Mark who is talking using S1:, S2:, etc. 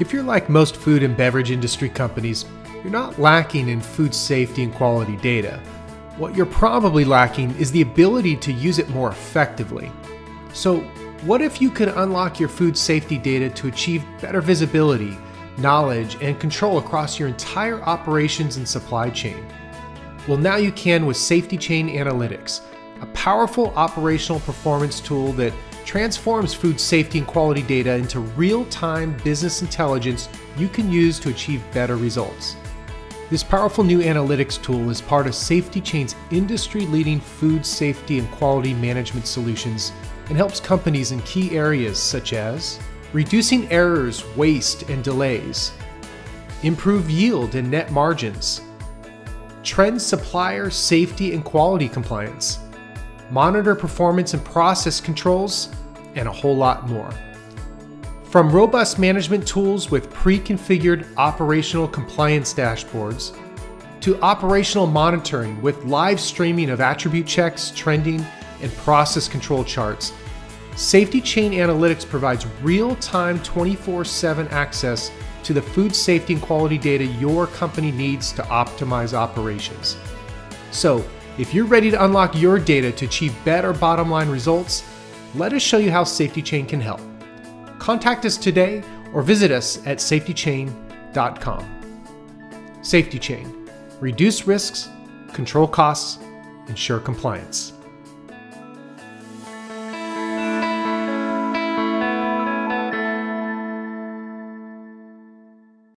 S1: If you're like most food and beverage industry companies, you're not lacking in food safety and quality data. What you're probably lacking is the ability to use it more effectively. So, what if you could unlock your food safety data to achieve better visibility, knowledge, and control across your entire operations and supply chain? Well, now you can with SafetyChain Analytics, a powerful operational performance tool that transforms food safety and quality data into real time business intelligence you can use to achieve better results. This powerful new analytics tool is part of SafetyChain's industry leading food safety and quality management solutions and helps companies in key areas such as reducing errors, waste, and delays, improve yield and net margins, trend supplier safety and quality compliance, monitor performance and process controls, and a whole lot more. From robust management tools with pre configured operational compliance dashboards, to operational monitoring with live streaming of attribute checks, trending, and process control charts, SafetyChain Analytics provides real time 24 7 access to the food safety and quality data your company needs to optimize operations. So, if you're ready to unlock your data to achieve better bottom line results, let us show you how SafetyChain can help. Contact us today or visit us at safetychain.com. SafetyChain. Reduce risks, control costs, ensure compliance.